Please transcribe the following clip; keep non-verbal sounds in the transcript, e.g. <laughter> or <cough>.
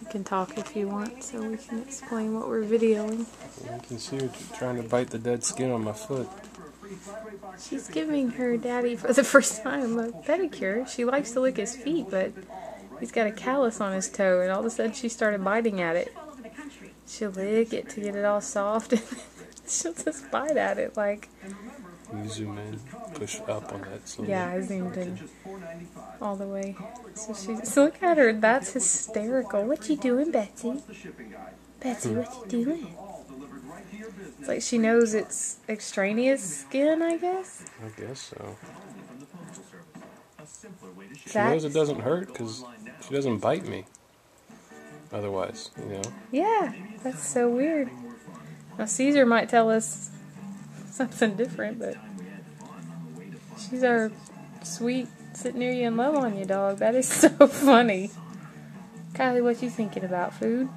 You can talk if you want, so we can explain what we're videoing. You can see her trying to bite the dead skin on my foot. She's giving her daddy for the first time a pedicure. She likes to lick his feet, but he's got a callus on his toe, and all of a sudden she started biting at it. She'll lick it to get it all soft, <laughs> and she'll just bite at it like. You zoom in, push up on that. So Yeah, I zoomed in all the way. So she's look at her. That's hysterical. What you doing, Betsey? Betsey, what you doing? It's like she knows it's extraneous skin, I guess. I guess so. She That's- knows it doesn't hurt because she doesn't bite me. Otherwise, you know. Yeah, that's so weird. Now Caesar might tell us something different, but she's our sweet, sit near you and love on you dog. That is so <laughs> funny. Kylie, what you thinking about food?